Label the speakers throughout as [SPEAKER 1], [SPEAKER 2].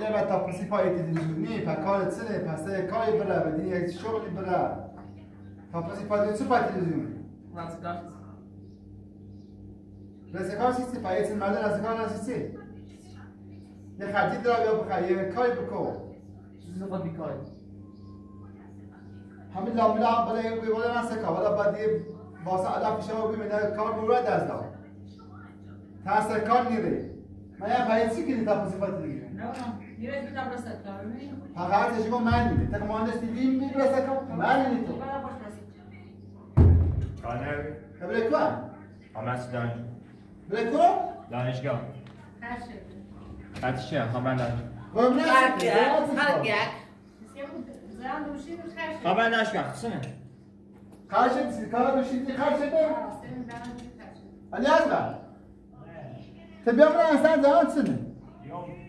[SPEAKER 1] بعد تفاصيل فايت تلفزيوني فكانت سنة بس كاي برا بدي شغل برا. تفاصيل فايت شو فايت تلفزيوني بس كان سيستي فايت المال راس كان سيستي يا خالتي درا يا بخير كاي بكو
[SPEAKER 2] زغل بكاي
[SPEAKER 1] الحمد لله ملا بلا ولا ناسك ولا بدي باس على في شو بمن كار مورد از دا تاثر کار نیره. من یه پایسی که تفاصیل فايت تلفزيوني فقط اشکو من تک مهندس دیدیم میبرسه کن من نیده تو.
[SPEAKER 3] کانر
[SPEAKER 1] برای تو هم.
[SPEAKER 3] همه دانش.
[SPEAKER 1] برای تو؟
[SPEAKER 3] دانشگاه. هرچی چه همه
[SPEAKER 1] یک خرق یک
[SPEAKER 4] همه
[SPEAKER 3] دانشگاه خسنه
[SPEAKER 1] خرشت سی کار بشیدی خرشت علی ازبر تبیا برای انسان زمان یوم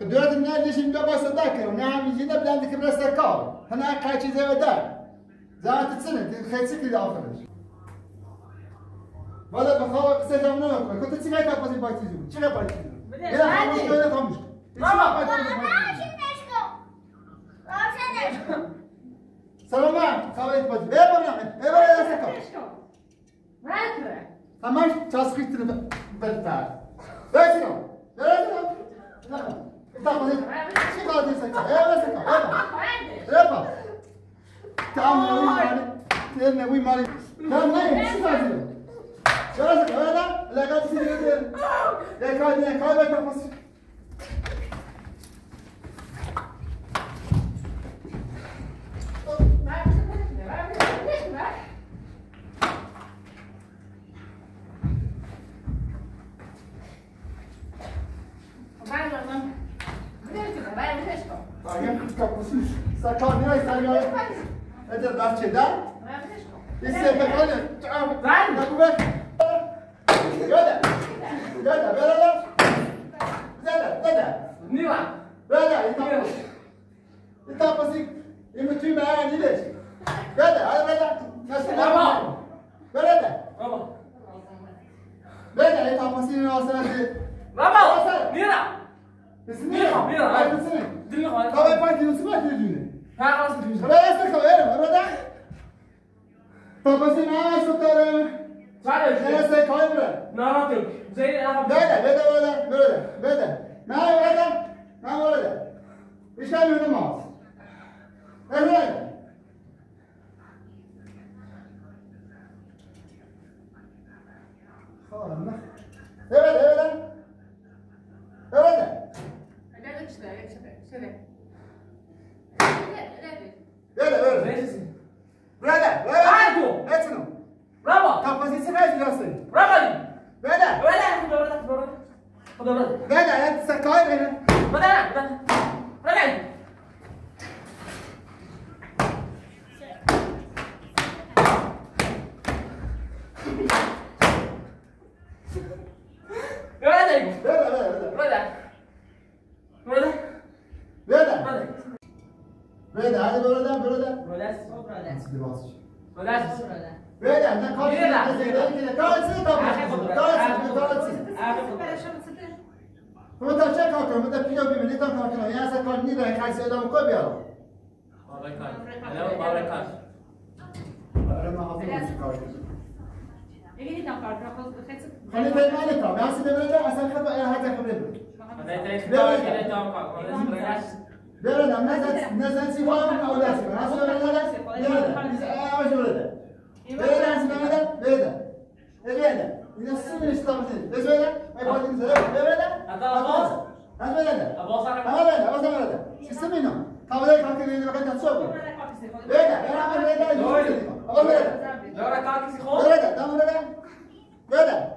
[SPEAKER 1] خدوات النار ليش مدبا صداك ونعم يجينا بلا عندك براسة كار هنا قاعد زي ودار زعما تتسنى خيتك اللي آخرش ولا بخاف قصة جامعنا كنت تسمعي تفاصيل باي تيجو شو باي تيجو إذا خاموش كذا خاموش سلام كاوي باي ايه بنا ايه بنا يا سكر همش تسخيط بالفعل بس نو Está you Você ولم نخلق
[SPEAKER 4] لتا
[SPEAKER 1] ناس دبل لتا أسان خبر أنا هذا خبر لبل لا لا لا نزلت نزلت سوام أو لا سوام ناس ولا لا لا لا وش ولا لا
[SPEAKER 4] لا لا سوام
[SPEAKER 1] لا لا لا لا إذا السن استمرت بس ولا ما يقعد ينزل لا لا لا هذا أبوس هذا ولا لا
[SPEAKER 2] أبوس أنا هذا
[SPEAKER 1] لا أبوس أنا لا استمينا طب ليك هاتي لين لقيت تصور
[SPEAKER 4] لا لا أنا ما لا لا أبوس
[SPEAKER 1] لا
[SPEAKER 2] لا
[SPEAKER 1] لا لا لا لا لا لا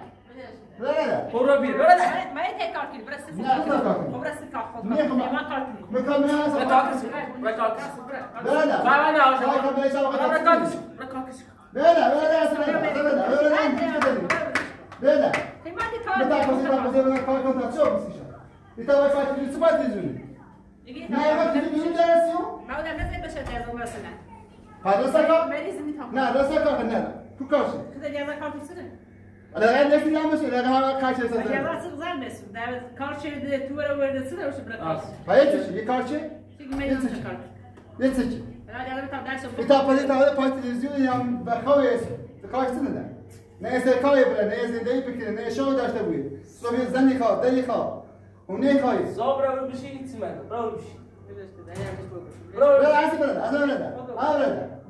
[SPEAKER 1] da. Neyse
[SPEAKER 2] kavay bile
[SPEAKER 4] neyse değil fikri ne şov da işte bu. Sovyet zanni kav, deli kav. O ne kavay?
[SPEAKER 2] صبر بشي يتسمع برو بشي
[SPEAKER 1] Böyle az böyle, az böyle de. Az böyle de. Böyle.
[SPEAKER 4] يا صبر Böyle ama
[SPEAKER 1] böyle.
[SPEAKER 4] Bir şey mi sıkıntı
[SPEAKER 1] Madem ne? Hadi ben kaynak dedim. Ben hemen
[SPEAKER 4] si خوش uçur reytini bir yap.
[SPEAKER 2] ايوه
[SPEAKER 1] كان اخي
[SPEAKER 4] كنت مركز Bunu isterim. Bunu da ne? Bunu da bir şey olsun. Bunu sinir böyle. Böyle. Böyle hadi hadi hadi hadi.
[SPEAKER 1] Böyle de diyor.
[SPEAKER 4] Hadi hadi böyle. Tapası
[SPEAKER 1] tapası mı hemen kalkın böyle bakayım.
[SPEAKER 2] برو بشي سبب وايد Hadi hadi şuraya bay dora sabah kere ne
[SPEAKER 4] anlıyorsun? Yıkav ve kavla sekar neyiz bura? Da senin nişan. Kozra
[SPEAKER 2] karşı
[SPEAKER 1] da şika. Önce de karşı da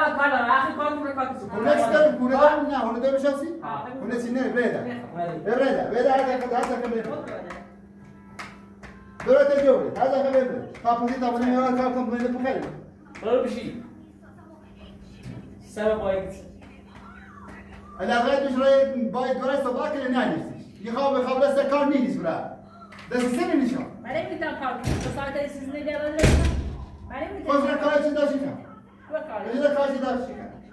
[SPEAKER 2] az böyle de seni kaçtı. Böyle. شفت يا
[SPEAKER 1] ولد يعني
[SPEAKER 4] Böyle
[SPEAKER 1] ne de? Yani tekrar bir sefer mi? Tapası tapası vas ve kalkın böyle bakayım.
[SPEAKER 2] وظيفات
[SPEAKER 1] Vazife mi çizsin?
[SPEAKER 4] Vazife kalkın böyle bakayım. Tida dروش تبي،
[SPEAKER 1] خالص تدا دروش تبي. خالص عيال يا ولد Tida dروش خالص تبي. عيال يا ولد خالص عيال ما وجهك خاشو Tida dروش تبي يا خالص عيال كيف عيال بيت انا خاشو بيت انت انا خاشو بيت عيال
[SPEAKER 4] ولد Tida
[SPEAKER 1] هاي tapası خاصة له. Tida Yes, كاي. yes, عيال ولد Tida عيال ولد böyle kalkın bakayım. Böyle kalkın böyle bakayım. قوم كاس Siti kalkın, simaya kalkın, sıdıka kalkın, zara kalkın. Abbas da gelme خلاص. Abbas da hep cebu hiç çürter. Abbas da adam yani. خلاص خلاص Hemen şey beter. خلاص جيبوا معي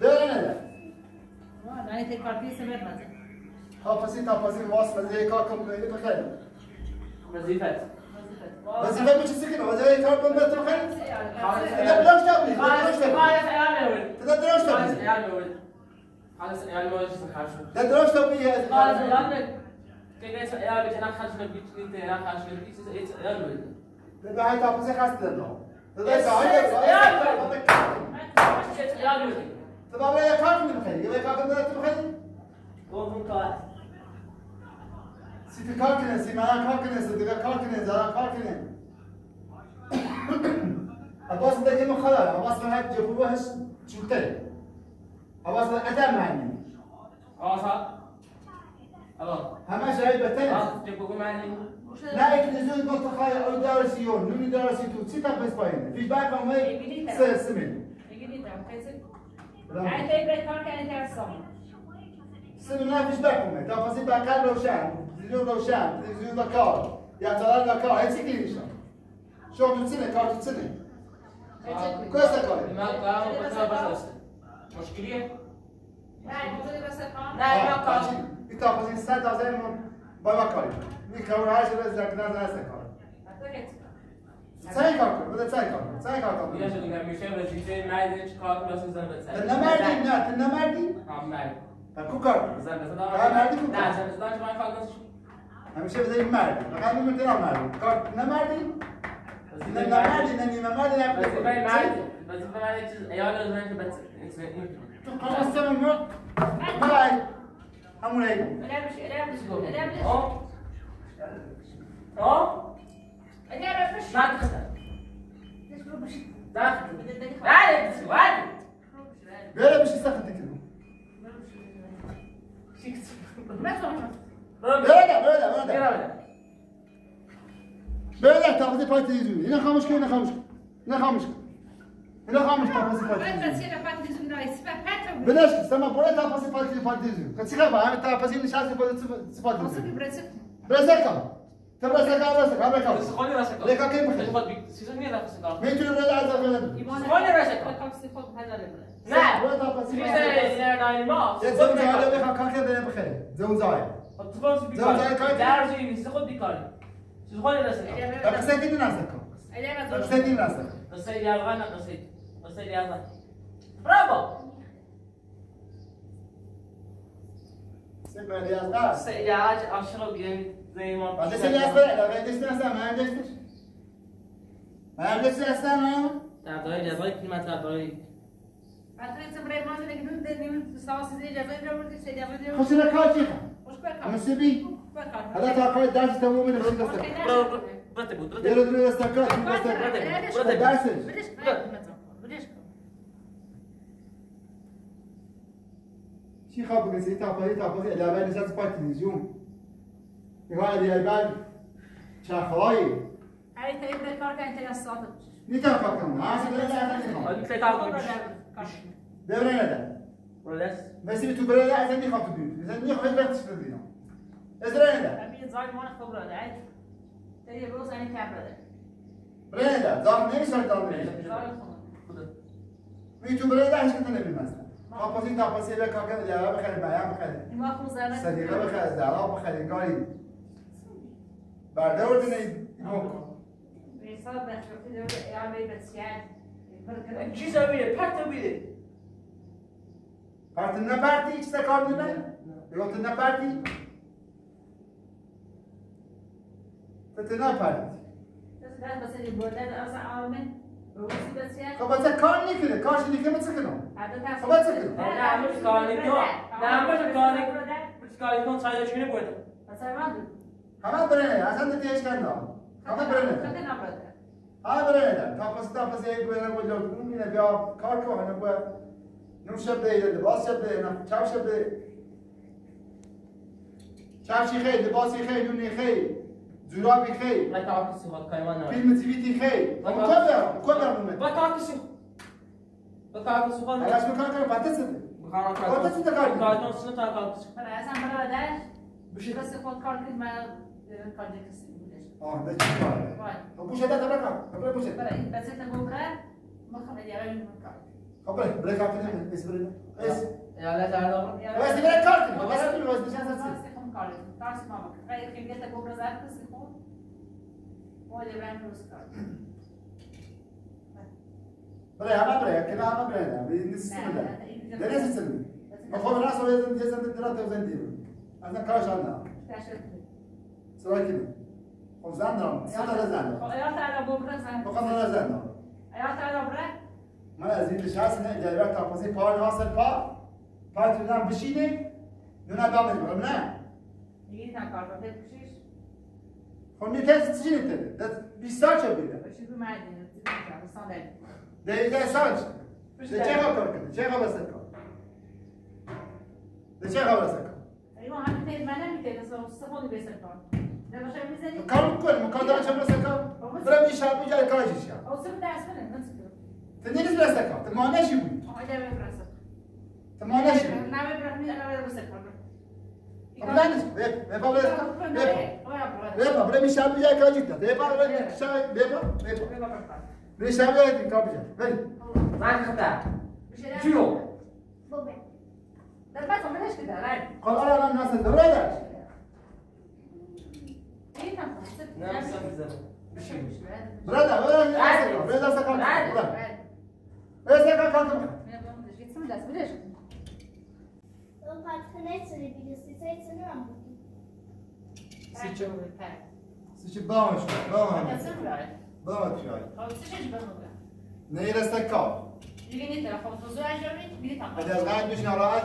[SPEAKER 1] لا يكنزون
[SPEAKER 4] يعني تلك partiye sebep nazar.
[SPEAKER 1] حافظين حافظين مواصلة زي كاكم يتخيل.
[SPEAKER 2] وظيفات. وظيفات
[SPEAKER 1] مش سكنة وزي كاكم يتخيل.
[SPEAKER 4] تقدرش
[SPEAKER 1] تعمل تقدرش
[SPEAKER 2] تعمل.
[SPEAKER 1] تقدرش
[SPEAKER 2] تعمل. خلاص يعني ما وجهش خاشو.
[SPEAKER 1] تقدرش تعمل يا خلاص يعني
[SPEAKER 2] كيف يا بيت أنا خاشو بيت انت أنا خاشو بيت يا ولد.
[SPEAKER 1] تبقى هاي تحفظي خاصة لأنه. تقدرش تعمل. يا ولد.
[SPEAKER 4] يا ولد.
[SPEAKER 1] تبع ولا يكاك من خير؟ يلا يكاك من تبخير
[SPEAKER 2] قوم كاك
[SPEAKER 1] سيتي كاكنه سيما كاكنه سيتي كاكنه زرا كاكنه أباس ده جمع خلا أباس ما هاد جبوا هش شلته أباس ده أدم معني.
[SPEAKER 2] أباس
[SPEAKER 1] هما شايل بتنا
[SPEAKER 2] جبوا معني
[SPEAKER 4] لا
[SPEAKER 1] يكنزون بنت أو دارسيون نمي دارسيتو سيتا بس باين في باك عمري سمين مرد
[SPEAKER 4] کار نمردی نه نمردی نه نیمه مردی نه بس باي معي بس باي چیز عيال زنبت
[SPEAKER 2] بس تو خلاص
[SPEAKER 1] سمم رو بای همون ای Öyle bir şey, öyle bir şey. Öyle bir şey. اه اه Öyle bir şey. ما تخسر
[SPEAKER 4] Hiç bu bir şey.
[SPEAKER 1] Zij kan komen, dat zij kan komen. Zij kan komen. Ja, zullen
[SPEAKER 2] gaan misschien dat je twee meiden kan plassen zijn dat zij. Dan naar mij,
[SPEAKER 1] naar, dan naar mij.
[SPEAKER 2] Ah, mij.
[SPEAKER 1] Dan koeker.
[SPEAKER 2] Zijn dat dan? Ja, mij koeker. Ja, zijn dat dan mijn vader.
[SPEAKER 1] أنا مش زي المعدي، أنا من تلعب معدي، كارت أنا معدي،
[SPEAKER 2] أنا معدي،
[SPEAKER 1] أنا معدي لعب بس باين معدي،
[SPEAKER 2] بس باين معدي، يا ولد زمان بس خلاص
[SPEAKER 1] سامع مرق،
[SPEAKER 4] معدي،
[SPEAKER 1] عمري،
[SPEAKER 4] أنا مش أنا مش أنا مش أه
[SPEAKER 2] أه
[SPEAKER 4] بعد
[SPEAKER 2] خطأ.
[SPEAKER 4] داخل. بعد سؤال بلا مش
[SPEAKER 1] ساخن تكلم
[SPEAKER 2] بلا
[SPEAKER 1] بلا
[SPEAKER 2] بلا
[SPEAKER 1] بلا تاخذي فايت يزون هنا خامش هنا خامش هنا خامش هنا خامش تاخذي فايت بلاش سما بولا تاخذي فايت يزون كتسيغا بعمل تاخذي نشاطي فايت يزون برزقها تمسك راسك عمك عمك
[SPEAKER 2] سخوني راسك. ليك كيف مخي سيزوني راسك.
[SPEAKER 1] مين تقول لا عزف
[SPEAKER 4] سخوني راسك.
[SPEAKER 2] نعم
[SPEAKER 1] لا.
[SPEAKER 2] ما زوجي هذا بخا
[SPEAKER 1] كان كذا بخير زوج زاي
[SPEAKER 2] زوج زاي كان دارجي سخون بيكاري. سخوني راسك.
[SPEAKER 4] راسك.
[SPEAKER 1] راسك.
[SPEAKER 4] راسك.
[SPEAKER 1] راسك
[SPEAKER 2] راسك يا غانا راسك راسك يا غانا برافو.
[SPEAKER 1] سيبني يا غانا
[SPEAKER 2] سيبني يا غانا اشرب يعني زي ما بعدش الاسنان
[SPEAKER 1] لا بعدش الاسنان ما عندكش ما عندكش الاسنان
[SPEAKER 2] تعطيني جابيك ما تعطيني
[SPEAKER 4] خش لك
[SPEAKER 1] كاتيها مسبي
[SPEAKER 4] هذا تاكل
[SPEAKER 1] داش تمو من رد رد
[SPEAKER 2] رد رد رد
[SPEAKER 1] استكات
[SPEAKER 4] رد داش
[SPEAKER 1] شي خابك زي تعطي تعطي على بالي سات باتي اليوم میخوای دیگه بعد چخوایی ای
[SPEAKER 4] تا این کار نتا تلا صادق
[SPEAKER 1] نیتا کار کن أصلا نه
[SPEAKER 4] تلا کار کن
[SPEAKER 1] دبره نده
[SPEAKER 2] ولس
[SPEAKER 1] مثل تو بره أصلا نمیخوام تو بیرون. مثلا نمیخوام بره تو بیرون ازره نده
[SPEAKER 4] امین زاین وأنا خبره ده تری روز این کبره
[SPEAKER 1] ده بره نده زار نمیشه دار بره می تو بره ده هیچ کتنه بیمزن تاپاسی تاپاسی لکا کنه دیگه بخیر بیان
[SPEAKER 4] بخیر صدیقه بخیر
[SPEAKER 1] زهرا بخیر گاری
[SPEAKER 4] meio baseada. چی
[SPEAKER 2] سویه پرت بیده
[SPEAKER 1] پرت نپرتی چیز کار می‌بره بگم تو نپرتی تو نپرتی.
[SPEAKER 4] خب
[SPEAKER 1] بچه کار نکنه کارش نکنه چه کنم.
[SPEAKER 4] خب بچه کنم نه همش کاری کن نه همش کاری کن
[SPEAKER 2] کاری کن سایه چینه بوده
[SPEAKER 4] Mas aí manda.
[SPEAKER 1] خلاص برينة عشان تتيش كنا خلاص برينة خدنا
[SPEAKER 4] برينة
[SPEAKER 1] ها برينة تفس تفس هيك برينة قول لو تكون من بيا كار كوه أنا بقى نم شبه لباس شبه أنا شاب شبه شاب شي خير لباسي خير دوني خير زرابي خير
[SPEAKER 2] ما تعكسي ما كيوانا
[SPEAKER 1] فيلم تبيتي خير مكبر مكبر مم ما
[SPEAKER 2] تعكسي ما تعكسي خالص علاش
[SPEAKER 1] مكبر بعتسد
[SPEAKER 2] بخارك بعتسد كارت بعتسد كارت
[SPEAKER 4] أنا أسمع بلا
[SPEAKER 2] بداش
[SPEAKER 4] بس خود كارت ما
[SPEAKER 1] آه ده چیکاره؟ خب بوشه ده تبرک کرد خبره بوشه
[SPEAKER 4] برای این بسیط نگو کرد ما خبره دیگه نمی کرد
[SPEAKER 1] خبره برای کار کنیم بس بریم بس
[SPEAKER 2] یا لا تعال دارم
[SPEAKER 4] بس برای کار کنیم بس بریم بس بشه سر سر خم کار کنیم تاس ما غیر خیلی تا گو برزار کسی خون ما دیگه روز کار
[SPEAKER 1] برای همه برای کلا همه برای نه این سیستم
[SPEAKER 4] ده ده نه
[SPEAKER 1] سیستم
[SPEAKER 4] ما خود
[SPEAKER 1] راست ولی دیگه زنده درات و زنده از نکارش آن نه کنی خب زن دارم. سه تا زن دارم.
[SPEAKER 4] Ela tá na boca branca. خب خب زن
[SPEAKER 1] دارم.
[SPEAKER 4] tá na branca.
[SPEAKER 1] من از این نشست نه جلوه تا پسی پا ناصر پا. پا تو نم بشینه نه دام نه
[SPEAKER 4] Ninguém tá na carro, vai ter que
[SPEAKER 1] خب نیتست چی نیته ده بیستا چه بیده
[SPEAKER 4] eu tive mais, eu sou dele.
[SPEAKER 1] ده
[SPEAKER 2] چه؟
[SPEAKER 1] خبر کنه چه خبر سر کن ده چه خبر سر کن
[SPEAKER 4] Aí uma Kam
[SPEAKER 1] ko mu kada çabra sakam. Bram iş yapı gel kaj iş yap.
[SPEAKER 4] Olsun ders verin nasıl?
[SPEAKER 1] Te neniz bra sakam. Te mana şi bu.
[SPEAKER 4] Aile ve bra sakam.
[SPEAKER 1] Te mana şi.
[SPEAKER 4] Na ve bra mi ana ve bra sakam. Ablanes
[SPEAKER 1] ve ve babla.
[SPEAKER 4] Ve ve
[SPEAKER 1] bra mi şapı gel kaj iş yap. Ve bra ve şay ve bra ve
[SPEAKER 4] bra.
[SPEAKER 1] Ve şapı gel kapı gel. Ver.
[SPEAKER 2] Lan kata.
[SPEAKER 4] Şu yok.
[SPEAKER 5] Baba.
[SPEAKER 4] Darbaz mı ne işte lan?
[SPEAKER 1] Kalara lan nasıl? Darbaz.
[SPEAKER 4] میجاره کار بیجاره بریم
[SPEAKER 2] زن خطا چیو Das mais ou menos que dá, vai.
[SPEAKER 4] خب آره الان ناصر دوره داشت Eita, pô, você نه
[SPEAKER 1] بسم بزن بشی برادر برادر برادر برادر سکان برادر برادر سکان کن
[SPEAKER 5] Eu patinete, ele pediu se você se não
[SPEAKER 1] سی چه سیچ بامش بام بام تیای نیرسته کار
[SPEAKER 4] بعد از قد
[SPEAKER 1] دوش ناراحت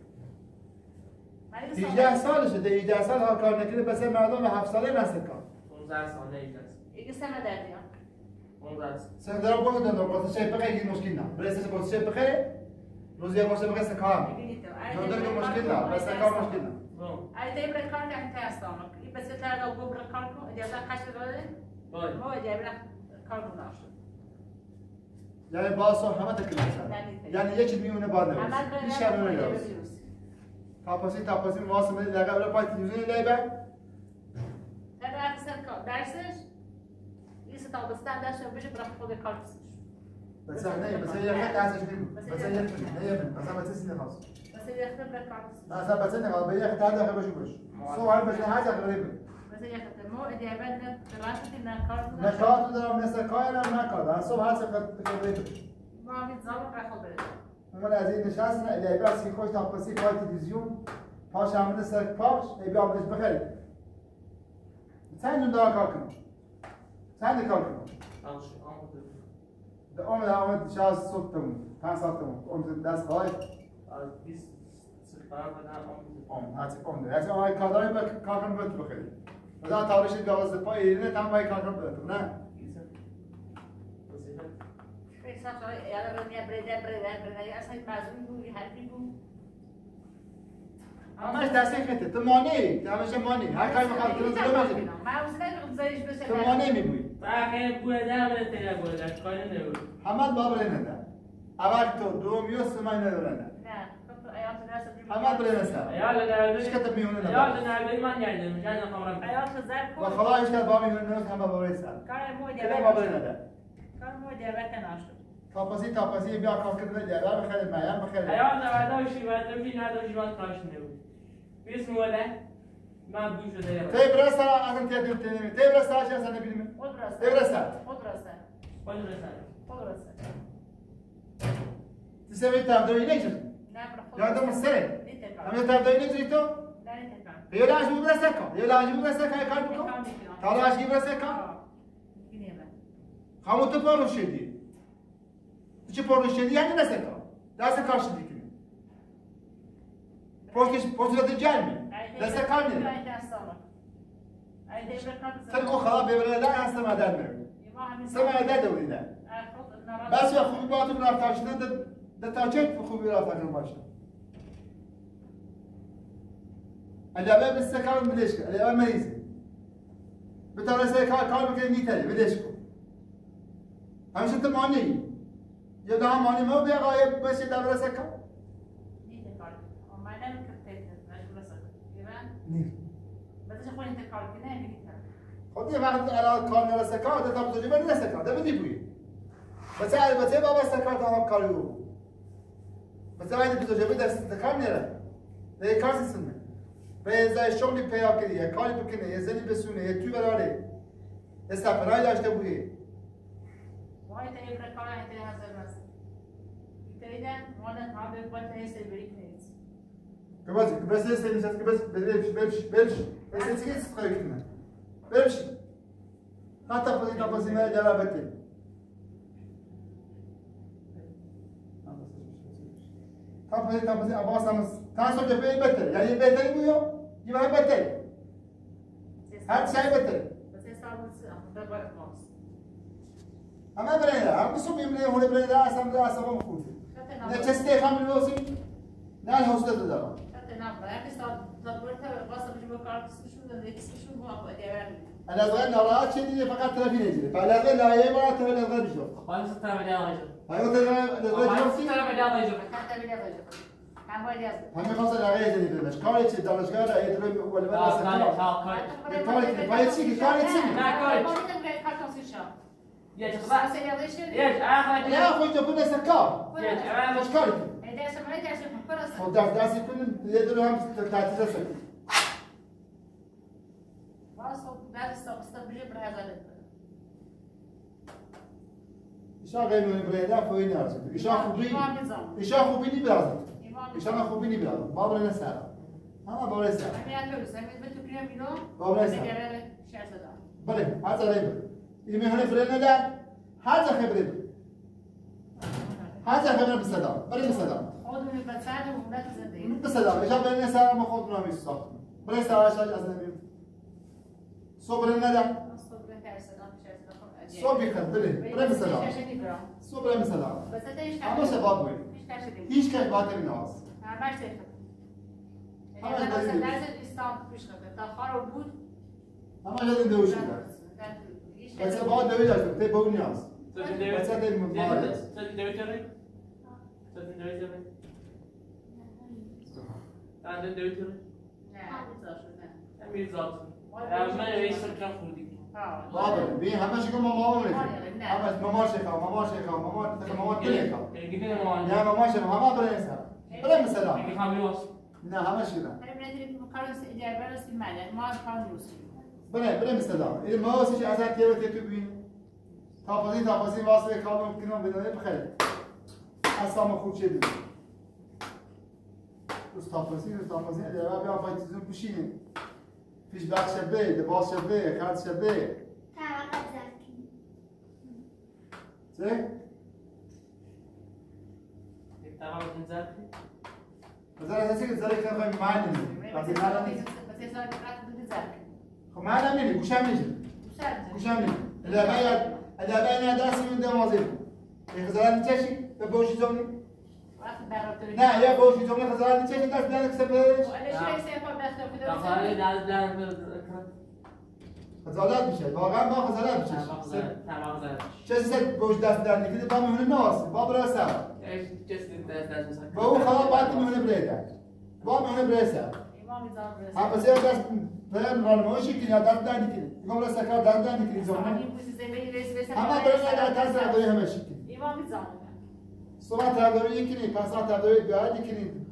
[SPEAKER 4] 18
[SPEAKER 1] سالشه 18 سال ها کار نکرده پس مردم 7 ساله نسته کار.
[SPEAKER 2] 15 ساله ایجاز
[SPEAKER 4] اگه سنه دردی ها؟
[SPEAKER 2] 15
[SPEAKER 1] سنه دردی ها بخواست شای نه. برای سنه بخواست شای بخیر. روزی یک مشکل بخیر سکار هم.
[SPEAKER 4] دو دردی مشکل نه برای سکار مشکل
[SPEAKER 1] نه.
[SPEAKER 2] ای
[SPEAKER 4] دایی کار که همیتای هستان ای پس یه تر دو بوکر کار کن. ادیا سر خشت داده؟
[SPEAKER 2] بای
[SPEAKER 4] بای
[SPEAKER 1] یعنی باز هم همه تکلیف
[SPEAKER 4] سر
[SPEAKER 1] یعنی یکی میونه با نویز این شرمونه تاپسی تاپسی ما سمت دلگاابل پایتیز نیلایی باد.
[SPEAKER 4] هر دو از هر کار دارسیش یه ستاواست از دارسیم بچه برخورد کار دارسیش.
[SPEAKER 1] بسیار نیی بسیار خیلی آسیش نییم. بسیار خیلی نییم. آزا بسیس نی خاص.
[SPEAKER 4] بسیار خیلی برخورد.
[SPEAKER 1] آزا بسیس نی خاص بیه خیلی ها دختر بچو بیش. سو هر بچه های دختری بیش.
[SPEAKER 4] بسیار خیلی مامو ادیاباد نه درستی نه کار. نه کار
[SPEAKER 1] ندارم نه سکای نه نه کار دارم سو هر سکای بچه هایی ما از این نشست نه ادای بس که خوش تاپسی پای تلویزیون. پاش هم سر پاش ای بیا بدش بخیر سنجون دارا کار کنم سنج کار کنم ده اومد اومد شاز صبح تمون پنج ساعت تمون اومد دست های اومد هاتی اومد هاتی اومد هاتی اومد کار کنم بخیر بخیر بزن تابشید بیا بس دفاع ایرینه تم بایی کار کنم بخیر نه.
[SPEAKER 4] سر سر یاد رو نیا بریده بریده بریده یا سعی بازم بود حرفی بود همش دست
[SPEAKER 1] این خطه تو ما نیمی همش ما نیمی هر کاری بخواب تو رو
[SPEAKER 4] تو ما
[SPEAKER 1] نیمی بوی
[SPEAKER 2] بخیر بوده در بوده تیره بوده در کاری نبود
[SPEAKER 1] همه با بله نده اول تو دوم یا سمای ندارن
[SPEAKER 4] نه همه بله نسته
[SPEAKER 2] ایال نرده ایش
[SPEAKER 1] کتب میونه نده ایال
[SPEAKER 2] نرده من گردم جن خورم
[SPEAKER 4] ایال خزر کن و خلا
[SPEAKER 1] ایش کتب با میونه نده همه با بله سر
[SPEAKER 4] کاری مو دیوه
[SPEAKER 1] نده
[SPEAKER 4] کاری مو دیوه تناشد
[SPEAKER 1] تاپسی تاپسی بیا کاف کرده جرده بخیر میان بخیر حیات
[SPEAKER 2] نوعده و شیوه دمی نده و جیوان کاش نده بیس موله من بوش رو دیگه تی
[SPEAKER 1] برسته ازم تیدیم تیدیم تی برسته هاش ازم نبیدیم
[SPEAKER 4] خود برسته خود برسته خود برسته
[SPEAKER 1] تیسه بیت تبدو اینه جم نه
[SPEAKER 4] برخود یادم سره همه
[SPEAKER 1] تبدو اینه جوی تو؟ نه
[SPEAKER 4] نه تکم
[SPEAKER 1] یه لاش میبرسته کن. یه لاش میبرسته کن یه کار بکن.
[SPEAKER 4] تا لاش میبرسته کن
[SPEAKER 1] خاموتو پارو شدید Значи повишение я не насекал. Да се каши дикини.
[SPEAKER 4] Polis
[SPEAKER 1] polisle gel mi?
[SPEAKER 4] Destek kalmıyor. Sen o kadar
[SPEAKER 1] bevrelerden yansıma eder mi?
[SPEAKER 4] Sama eder
[SPEAKER 1] de öyle.
[SPEAKER 4] Ben size hububatı bir
[SPEAKER 1] haftaşına da detaycet bu hububatı bir haftaşına başla. Alebe bir sekan bileşik, alebe meriz. Bir tanesi kalbi kendini yiteli, bileşik. Hemşin tamam değil.
[SPEAKER 4] Ben kırk Ben burası. Ben
[SPEAKER 1] Ne?
[SPEAKER 4] ben de şöyle tekrar ki ne bileyim.
[SPEAKER 1] خودی وقت الان کار نرسه کار ده تا بزرگی بری نرسه کار ده بدی بوی بس البته بابا سکار تمام کاریو بس وقتی بزرگی درس کار نره ده کار سیستم به ازای شغلی پیدا کردی یه کاری بکنه یه زنی بسونه یه توی براره استفرای داشته بودی.
[SPEAKER 4] ese birikmeyiz.
[SPEAKER 1] که باز که بس است نیست که بس بلش بلش بلش بس است که است خواهی کنه بلش حتی پسی تا پسی میره جرا بده تا پسی تا پسی عباس هم تا سو جبه بهتر یعنی بهتری بویو یه وقت بهتر
[SPEAKER 4] هر چیزی
[SPEAKER 1] بهتر
[SPEAKER 4] Você sabe se da batmos.
[SPEAKER 1] اما برای هم بسو بیمونه هونه برای در اصلا در اصلا مخوض
[SPEAKER 4] نه چسته
[SPEAKER 1] خامل بوسی نه حوصله دارم
[SPEAKER 4] Até na praia, pessoal, da porta, gosta de meu carro, que se chuva, que se chuva, pode haver.
[SPEAKER 1] الازغال ناراحت شدی فقط طرفی نجیره فالازغال لایه ما طرف الازغال بشو
[SPEAKER 2] خواهی ستر بده آقایشون
[SPEAKER 1] هاي جوسی
[SPEAKER 2] ستر بده آقایشون
[SPEAKER 4] Até beleza. Kan var yazdı.
[SPEAKER 1] همه خاصه لایه جدی بلش کاری چی دانشگاه را یه طرف اول تا بس کاری
[SPEAKER 2] تا
[SPEAKER 4] کاری نه کاری Cartão se chama.
[SPEAKER 2] يجب
[SPEAKER 4] يا
[SPEAKER 2] عاقل يا
[SPEAKER 1] خوي يا سكار
[SPEAKER 4] يا عاقل يا عداس يا عشان
[SPEAKER 1] يا وداس يا يكون يا 30 يا
[SPEAKER 4] واصل يا استقبلي يا
[SPEAKER 1] شغال يا برهدا يا لازم يا بيني يا بيني
[SPEAKER 4] يا
[SPEAKER 1] يشافوا يا
[SPEAKER 4] بلازم
[SPEAKER 1] يا بلا يا أنا يا نسأل
[SPEAKER 4] يا أقول يا بنتو يا بلو
[SPEAKER 1] يا نسأل
[SPEAKER 4] يا
[SPEAKER 1] هذا يا يمهني فرينا دار حاجة خبرنا حاجة خبرنا بالصدام بري بالصدام
[SPEAKER 4] خذ من بسادة ومرات زدين
[SPEAKER 1] بالصدام إيش أبغى نسأل ما خذ نامي الصبح بري سأل إيش أجي أزنبي صبرنا دار
[SPEAKER 4] صبري خبرنا بري بالصدام
[SPEAKER 1] صبري بالصدام
[SPEAKER 4] بس أنت إيش أما شباب
[SPEAKER 1] وين إيش كيف باكر الناس
[SPEAKER 4] ما شايف أما لازم لازم إستانبول مش خبرة تأخر وجود
[SPEAKER 1] أما لازم دوشة
[SPEAKER 4] بچه باید دوی
[SPEAKER 1] داشت تی بو نیاز
[SPEAKER 2] بچه تی مبارد Sen dövütörü. Sen dövütörü. Ben de. Emir zaten.
[SPEAKER 4] Ben reis sırtına
[SPEAKER 2] kurduk.
[SPEAKER 4] بابا
[SPEAKER 1] بین همه شکل ماما می‌کنه
[SPEAKER 4] همه
[SPEAKER 1] ماما شکا ماما شکا ماما تک ماما تلیکا
[SPEAKER 2] Gidelim o halde. یا
[SPEAKER 1] ماما شکا همه مثلا بله مثلا Peki
[SPEAKER 2] hamle olsun.
[SPEAKER 1] نه همه شکل بله بله مثلا این ماسش از هر تیرو تیتو بین تاپازی تاپازی واسه کار ممکنه بدانه بخیر اصلا خوب چه دیدی روز تاپازی روز تاپازی دیگه بیا چیزون پوشینه پیش بخش شبه لباس شبه خرد شبه چه؟
[SPEAKER 2] Tamam güzel.
[SPEAKER 1] مثلا اساسی که زره کنه خواهی معنی وقتی معنی خب معنی نمیده گوشم نیست
[SPEAKER 4] گوشم الهبه یاد
[SPEAKER 1] الهبه نه دستی من دمازه این خزارت نیچشی به بوشی زمانی
[SPEAKER 4] نه یا بوشی
[SPEAKER 1] زمانی خزارت نیچشی دست بیان کسه بهش
[SPEAKER 4] Kafayı
[SPEAKER 2] derdiler.
[SPEAKER 1] خزالت میشه. واقعا با خزالت میشه.
[SPEAKER 2] Tamam güzel.
[SPEAKER 1] چه سه بوش دست در نکیده با مهونه ناسی با برای سر.
[SPEAKER 2] با اون خلا باید مهونه
[SPEAKER 1] بریده با مهونه بریده
[SPEAKER 4] هم بسیار
[SPEAKER 1] دست Değerli hanım o şekilde adamdan dikilin. İmam Rasak'a adamdan dikilin zamanı.
[SPEAKER 4] Ama ben de kazara doyu
[SPEAKER 1] hemen şekil.
[SPEAKER 4] İmam zamanı.
[SPEAKER 1] Sonra tarları yekini, kasa tarları bir dikilin.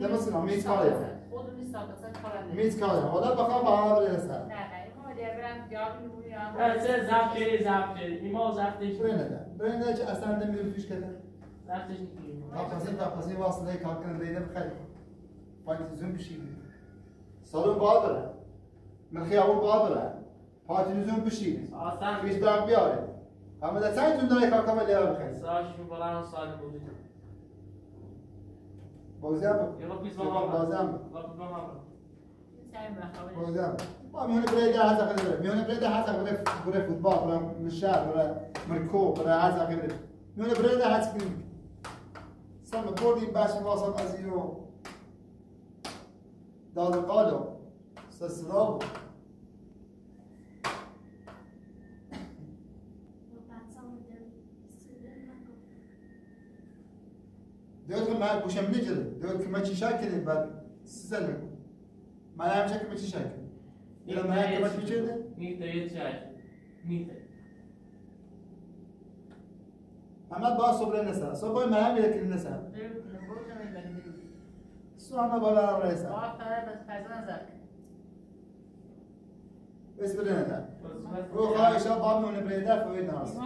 [SPEAKER 1] Demesin ama hiç kalıyor. Hiç kalıyor. O da bakar bana böyle sen.
[SPEAKER 4] Evet, sen zapteri
[SPEAKER 2] zapteri. İmam zapteri. Böyle
[SPEAKER 1] de. Böyle de ki asende mürütüş kadar.
[SPEAKER 2] Zapteri.
[SPEAKER 4] Kalkasın kalkasın
[SPEAKER 1] vasıtayı kalkın deyler bir kalp. Bak üzüm bir şey. Sorun bağdır. من خيابون قاطرة فاتنزون بشين
[SPEAKER 2] فيش
[SPEAKER 1] داق بيارة أما إذا سعيت من ذلك أكمل لها بخير
[SPEAKER 2] ساش مبران صالح وجود
[SPEAKER 1] بوزامة
[SPEAKER 2] يربي زمامة
[SPEAKER 1] بوزامة
[SPEAKER 4] بوزامة
[SPEAKER 1] ما ميون بريدة هذا غير ميون بريدة هذا غير غير فوتبال ولا مشار ولا مركوب ولا هذا غير ميون بريدة هذا غير سام بودي باش ما صار أزيرو دار القادم That's wrong. diyor ki ben bu şemni cili. Diyor ki ben çişak edeyim ben. Size ne? Ben yapacak mı çişak?
[SPEAKER 2] Yine ben yapacak mı çişak? Nite yeçer. Nite.
[SPEAKER 1] Hemen bağ sobre nesa. Sobre mehem yedekili nesa. Sonra bala araysa.
[SPEAKER 4] Bağ tarafa tazan zak.
[SPEAKER 1] بس بره نده
[SPEAKER 2] رو خواهشا
[SPEAKER 1] با میونه بریده فوید ناس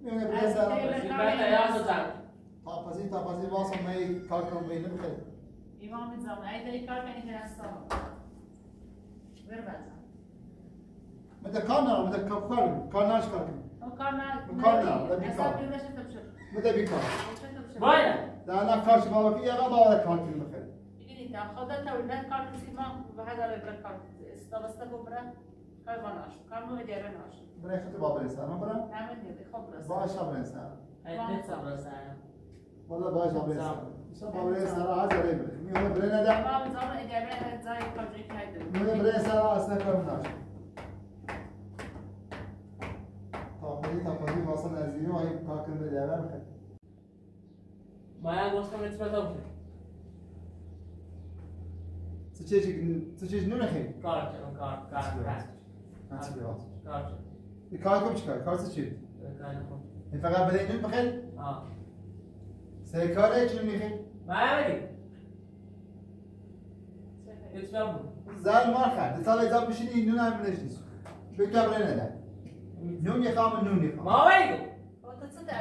[SPEAKER 1] میونه بریده سر
[SPEAKER 4] Ben de yazacağım.
[SPEAKER 1] تاپسی تاپسی واسه می کار کنم بینه بخیر
[SPEAKER 4] امام زمان ای داری کار کنی که هستم بر بزن
[SPEAKER 1] مده کار نرم مده کار کنم کار ناش کار کنم
[SPEAKER 4] اون کار نه کار نه، da kada tavlat kar sima bahadar evlat kar istabasta gomra kar banaş kar mı diğer naş
[SPEAKER 1] bana kötü baba insan mı bana
[SPEAKER 4] hemen diye kobra baş
[SPEAKER 1] baba insan
[SPEAKER 2] evet sabra sen
[SPEAKER 1] والله باش بابا يسار شو بابا يسار عاد عليه مين هو برينا ده
[SPEAKER 4] ما بزعم إذا برينا زي كوجيك هيدا مين هو برينا
[SPEAKER 1] سار أصلا كم ناش طب هي طب هي وصلنا زيرو هي بتاكل بالجبل
[SPEAKER 2] ما يا دوست كم تفتح
[SPEAKER 1] oldu. چه چیزی چه
[SPEAKER 2] kar.
[SPEAKER 1] نه چی بیاد
[SPEAKER 2] Kar.
[SPEAKER 1] این کار کم چیکار کار چه چی. این فقط بده اینو بخیر
[SPEAKER 2] Ha.
[SPEAKER 1] سه کاره چی
[SPEAKER 2] iyi. Etmem bu.
[SPEAKER 1] زن مار خرد تا لذا بشینی این نون هم نشنیس به کبره نده نون یخوام نون یخوام
[SPEAKER 2] Bayağı iyi.
[SPEAKER 4] او ته څه ده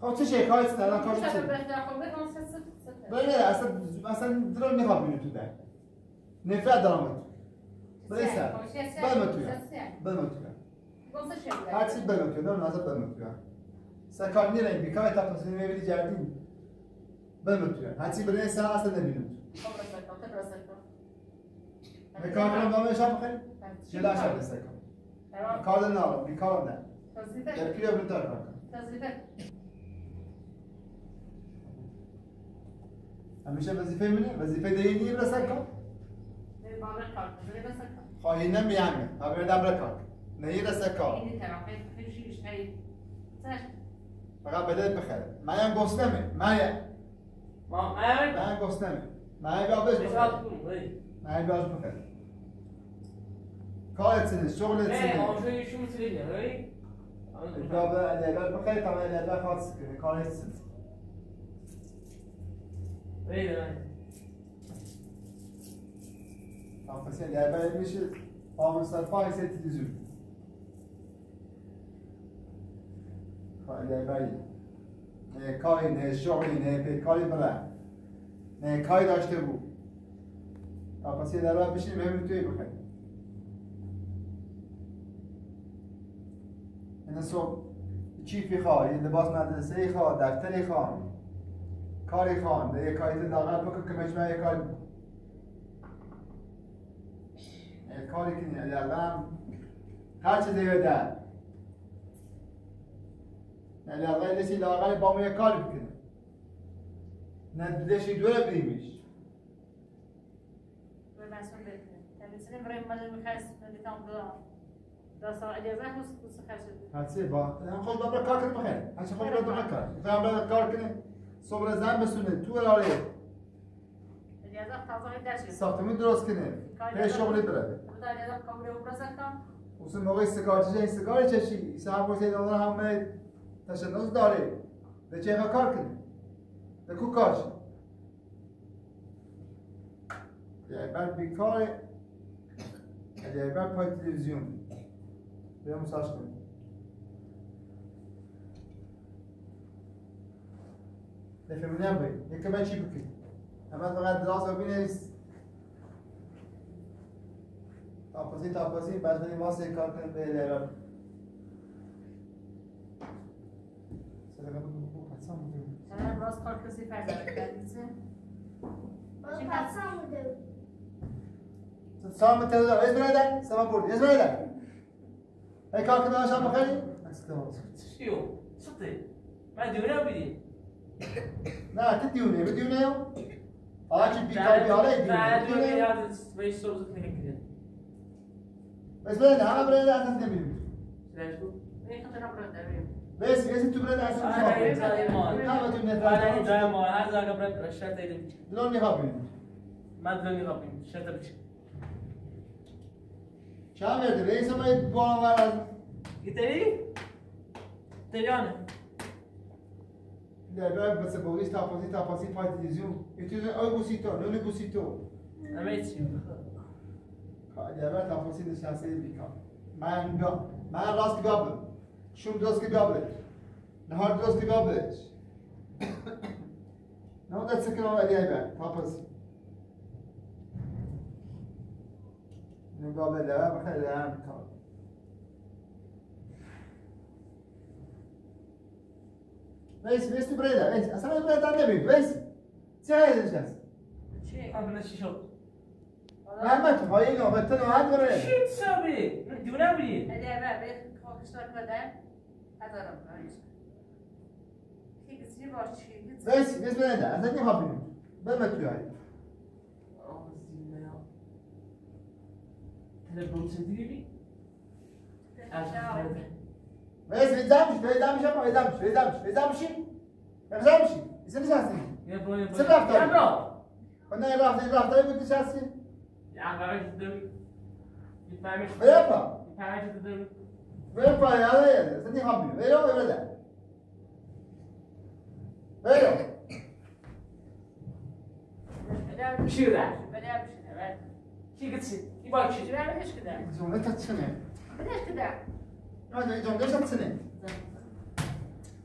[SPEAKER 1] خب چه شی کار است الان کار څه چه
[SPEAKER 4] به اون څه بله
[SPEAKER 1] اصلا اصلا درو می‌خوام بینی تو ده نفرت دارم تو
[SPEAKER 4] بله سر بله تو
[SPEAKER 1] بله تو
[SPEAKER 4] هر چی
[SPEAKER 1] بله تو نه نظر بله تو سکار نیره بیکار تا پس می‌بینی جردین بله تو هر چی بله سر اصلا نبینم
[SPEAKER 4] تو کار کنم با
[SPEAKER 1] من شب بخیر
[SPEAKER 4] جلا شب تمام
[SPEAKER 1] کار نه بیکار نه
[SPEAKER 4] وظیفه یکی
[SPEAKER 1] رو بتر کار
[SPEAKER 4] وظیفه
[SPEAKER 1] همیشه وظیفه منه؟ وظیفه کنه بس کار؟ خواهی نمیامه هبه دم رکار نهی
[SPEAKER 4] تاش
[SPEAKER 1] فقط بدهت بخیر من گستمه. من
[SPEAKER 2] ما من؟
[SPEAKER 1] من گستمه. من بیابش حساب
[SPEAKER 2] بخیر کن ولی
[SPEAKER 1] من بیابش بخیر کارت سنه شغلت نه سنه
[SPEAKER 2] آنجا شو می‌تونی ولی
[SPEAKER 1] بیابه بخیر تا من علیه خواست کنه. کارت سنه
[SPEAKER 2] Pasi
[SPEAKER 1] علیه باید میشه آموزتر پای سی تلویزیون علیه باید نه کاری نه شغلی نه پیکاری بره نه کاری داشته بود پسی علیه باید بشینیم همین این صبح چیفی خواه یه لباس مدرسه خواه دفتری کاری خواه ده یه کاری تداغت بکن که مجمع یه کاری یه کاری کنی الان هر چیزی بده یعنی آقای لسی لاغر با ما یه کاری بکنه نه لشی دوره بریمیش
[SPEAKER 4] به مسئول بده تمیزی برای من می‌خواست ندیدم دو دستا اجازه هست کسی خرج
[SPEAKER 1] هرچی با. هم خود بابا کار کنه بخیر هرچی خود بابا کار. می‌خوام برای کار کنه صبح زن بسونه تو
[SPEAKER 4] درس ساختمون
[SPEAKER 1] درست کنه
[SPEAKER 4] به شغلی کم
[SPEAKER 1] اون موقع سیگار چشه سیگار چشی سه هم باشه اون هم تشنج داره به چه کار کنه به کو کارش یه بر بیکار یه بر پای تلویزیون بیا مساج کنه نفهمونی هم باید یکی من چی بکنی اما فقط دراز رو بینیست تاپازی تاپازی بعد بریم واسه کار کنیم به لیران. صدقه بگو بگو حسام بگو
[SPEAKER 4] سلام. راست کار کسی فرزند کردیزه
[SPEAKER 5] mı dedim?
[SPEAKER 1] سلام تلو دار اسم نده سلام بردی. اسم نده ای کار کنم آشان بخیری
[SPEAKER 2] چیو چطه من دیونه بیدی
[SPEAKER 1] Na, ti ne bi ne. Pa če bi kaj bi ali ti ne.
[SPEAKER 2] Ja, da sve so zaknekne.
[SPEAKER 1] بس بلاد أنا بلاد أنا انت مين؟
[SPEAKER 2] ليش؟
[SPEAKER 1] بس لازم تبرد على سنة أنا دايما. أنا دايما.
[SPEAKER 2] هذا قبل الشتا يدم
[SPEAKER 1] لوني هابين
[SPEAKER 2] ما لوني هابين الشتا بش
[SPEAKER 1] شامل ليس ما يتبون ولا
[SPEAKER 2] تدري؟ تدري أنا.
[SPEAKER 1] des verbes catégoristes à partir à partir par division. Utilisez un goussito, le goussito. Des verbes à partir de chasser et piquant. Man gab, man rast gab, shum dost gab, nahar dost gab. Now that's the kind idea back. Papas. نقابل لا بحر لا مكان لیران بیکار رئیس رئیس تو بریده رئیس اصلا بریده نمید رئیس چه هایی نشست
[SPEAKER 4] چی؟
[SPEAKER 2] قبل چی شد
[SPEAKER 4] رحمت
[SPEAKER 1] های اینا به تنها بره چی
[SPEAKER 2] حسابی دیونه بیدی
[SPEAKER 4] اجازه به کاکشتار کردن ندارم رئیس کی کسی باش چی رئیس
[SPEAKER 1] رئیس بریده اصلا نمی‌خواد بینیم بمت توی هایی
[SPEAKER 2] تلفن سنتیری بی
[SPEAKER 4] رئیس
[SPEAKER 1] Ve vezamış, vezamış yapma, vezamış, vezamış, vezamışım. Vezamışım. İsim sensin.
[SPEAKER 2] Yapma, yapma. Sırf hafta. Yapma.
[SPEAKER 1] Ondan yedi hafta, yedi haftayı götür sensin.
[SPEAKER 2] Ya Ankara gittim. Gitmemiş. Ve yapma. Gitmemiş gittim.
[SPEAKER 1] Ve yapma ya, da ya. Sen yapmıyor. Ve yapma, öyle de. Ve yapma.
[SPEAKER 4] Bir şey ver. Ben yapmışım, evet.
[SPEAKER 2] Şey, Ki gitsin. Şey, bir bakayım.
[SPEAKER 4] Ben hiç gider.
[SPEAKER 1] Biz ona tatsana.
[SPEAKER 4] Ben hiç gider.
[SPEAKER 1] 내 정글 셔츠네.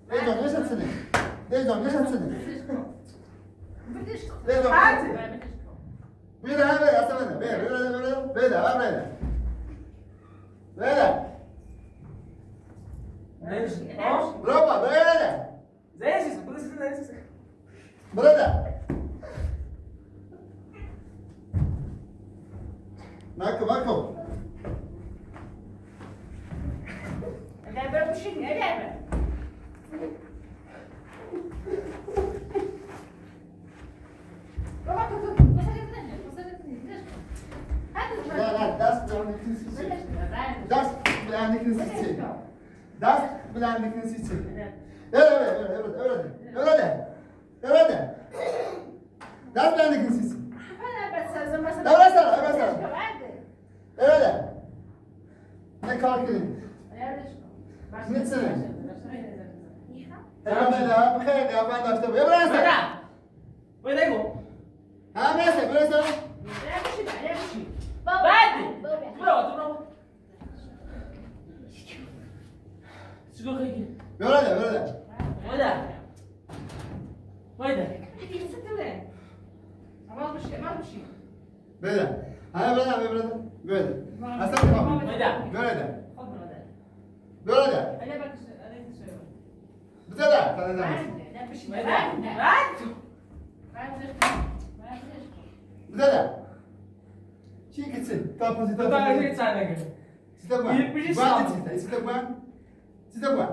[SPEAKER 4] 내 정글 셔츠네.
[SPEAKER 1] 내 정글 셔츠네.
[SPEAKER 4] 내 정글.
[SPEAKER 1] Vira, vira, essa vira, vira, vira, vira, vai, vira. Vira. Dropa, vira.
[SPEAKER 2] Zeşiz, burası zeşiz.
[SPEAKER 1] Burada. Nakı, bakım.
[SPEAKER 4] öpüşün öyle mi? Baba tutun. Masaya gidin. Masaya gidin. Hadi. Nein, nein,
[SPEAKER 1] das Blendekini seçin.
[SPEAKER 4] Das
[SPEAKER 1] Blendekini seçin. Das Blendekini seçin.
[SPEAKER 4] Evet,
[SPEAKER 1] evet, evet, öyle de. Öyle de. Öyle de. Das Blendekini seçin. trabalho nós estamos. Lembra essa? Dada. She gets it. Tapos ito. Ito ang hit
[SPEAKER 2] sana ko.
[SPEAKER 1] Sita ba? Bilis sa. Sita, sita ba? Sita ba?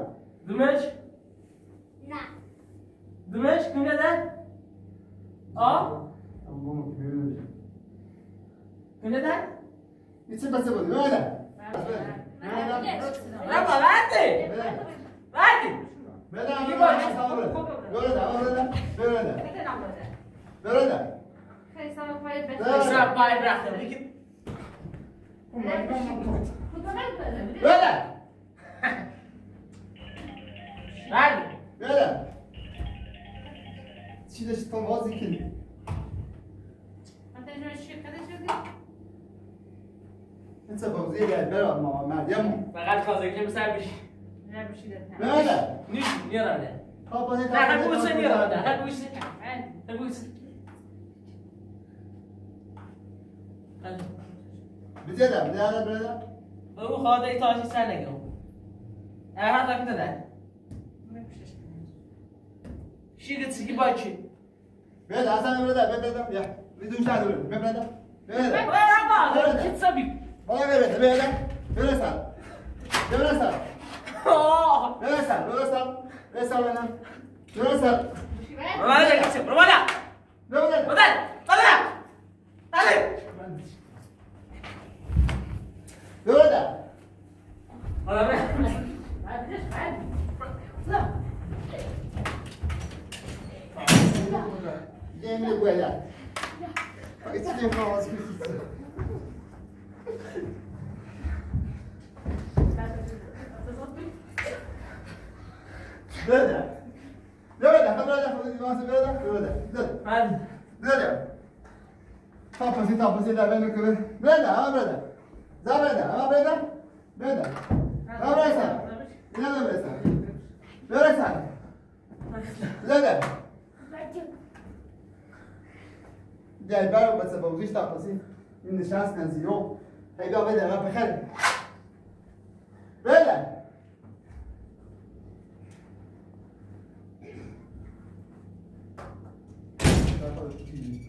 [SPEAKER 2] Dumesh?
[SPEAKER 5] Na.
[SPEAKER 2] Dumesh, kung nada?
[SPEAKER 1] Oh? Ang mga kumulo.
[SPEAKER 2] Kung nada?
[SPEAKER 1] It's a basta ba? Nada.
[SPEAKER 4] Rapa,
[SPEAKER 2] vate! Vate!
[SPEAKER 1] Vete, vete, vete. Böyle de, böyle de, böyle de. Böyle de.
[SPEAKER 4] اسرع باي براحتك Böyle.
[SPEAKER 2] بعدي
[SPEAKER 1] Böyle. Şimdi şu tam az ikin. انت فوزيه قاعد مع مع يمه
[SPEAKER 2] فقط خازن که بسر بشی
[SPEAKER 4] böyle
[SPEAKER 2] نیش میارم
[SPEAKER 1] بابا نه هر بوسه میارم هر
[SPEAKER 2] بوسه. هر بوسه.
[SPEAKER 1] Bize de bize de böyle de
[SPEAKER 2] او خواهده تاشی سر نگم هر هر ده شی گتسی کی باچی
[SPEAKER 1] böyle Hasan böyle de böyle de ya bir duş hadi böyle böyle de böyle de
[SPEAKER 4] بابا بابا
[SPEAKER 2] کت سبی
[SPEAKER 1] bana böyle de böyle de böyle sar böyle sar
[SPEAKER 2] آه
[SPEAKER 1] böyle sar böyle sar böyle sar böyle böyle sar
[SPEAKER 4] بابا
[SPEAKER 2] ده کسی بابا ده
[SPEAKER 1] böyle de بابا
[SPEAKER 2] ده بابا ده بابا böyle de بابا Yemin böyle. Bak içine falan
[SPEAKER 1] Duda!
[SPEAKER 2] Olha lá,
[SPEAKER 4] Não!
[SPEAKER 1] Vem me guardar. Vai te levar ao hospital. Duda! Duda, cadê a nossa Duda? Duda,
[SPEAKER 2] Duda.
[SPEAKER 1] Duda! Tá aposentado, aposentado, tá, tá, tá vendo que vem. Duda, ó, Duda. ذا بيدا اما بيدا بيدا
[SPEAKER 2] لا بيسا
[SPEAKER 1] لا لا بيسا لا بيسا لا لا دي البارو بس بوزيش تقصي من الشانس كان زيرو هيجا بيدا أنا بخير بيدا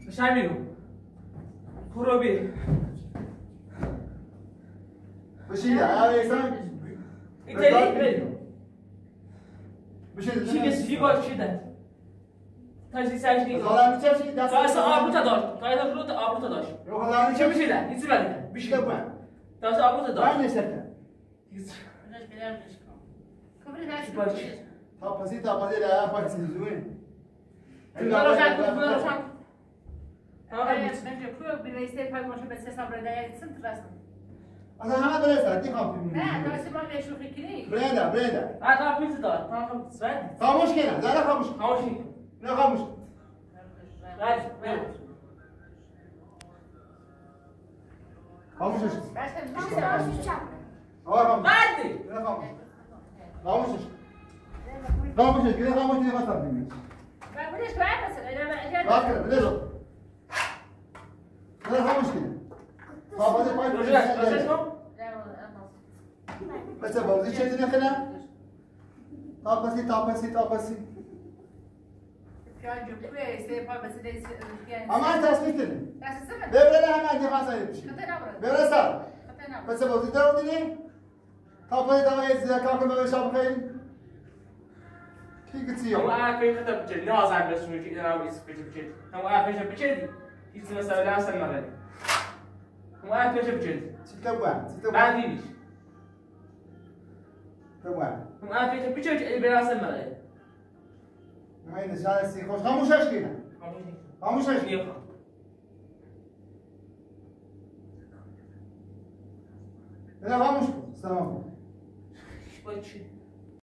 [SPEAKER 2] مش عامله خروبي
[SPEAKER 1] Dışıyla. Yani eksen
[SPEAKER 2] İteri verin.
[SPEAKER 1] Bir şey dedin. Şimdi sizi gol
[SPEAKER 2] şeyde. Taşı sen şey. Kalan
[SPEAKER 1] içe şey ders. Kaysa Avrupa
[SPEAKER 2] daş. Kaysa Avrupa Avrupa daş.
[SPEAKER 1] Yok kalan içe bir
[SPEAKER 2] şeyle. İzi ben. Bir şey bu. Taşı Avrupa daş.
[SPEAKER 1] Ben ne serken?
[SPEAKER 2] Biraz
[SPEAKER 4] bilermiş. Kabul edersin.
[SPEAKER 1] Ha pasi ta pasi la ya pasi zuyun. Bunlar olacak, bunlar olacak.
[SPEAKER 4] Tamam. Ben de kuyu bir veysel paylaşma meselesi sabredersin, tırarsın.
[SPEAKER 1] gene, zara kamuş.
[SPEAKER 2] هاوشي
[SPEAKER 1] Ne kamuş?
[SPEAKER 4] راجع
[SPEAKER 1] Kamuş işte. Hava kamuş.
[SPEAKER 2] بعدي
[SPEAKER 1] Ne kamuş? Kamuş işte.
[SPEAKER 4] Kamuş
[SPEAKER 1] işte, ne kamuş diye kasar bilmiyorsun.
[SPEAKER 4] Bak kere, ne o?
[SPEAKER 1] Ne kamuş gene? Tapası pay رجع رجع شنو؟ Mesela balığı çetin yakına. Tapası tapası tapası. Ama tasdik edin. Devrede hemen defans ayırmış. Devre sağ. Mesela
[SPEAKER 5] Papazi pay
[SPEAKER 1] projesi geldi. Mesela babzi çetin yakına. Tapasi tapasi tapasi.
[SPEAKER 4] Ama
[SPEAKER 1] tasmitin. Devrele hemen defans ayırmış.
[SPEAKER 4] Veresal. Mesela
[SPEAKER 1] babzi devam edin. Tapasi tapasi kalkın bebe şapkayın. كيكتيو هو
[SPEAKER 2] عارف كيف تبجل نازع بس ويجي أنا ويسكت بجد هو عارف إيش بجد يتمسى لا سنه مؤكد بجلد
[SPEAKER 1] تتبع تتبع
[SPEAKER 2] ما فيش
[SPEAKER 1] تتبع
[SPEAKER 2] مؤكد بجلد اللي براسه مرأي
[SPEAKER 1] هاي نسال السيخوش خموش عشرين خموش عشرين لا خموش سلام عليكم.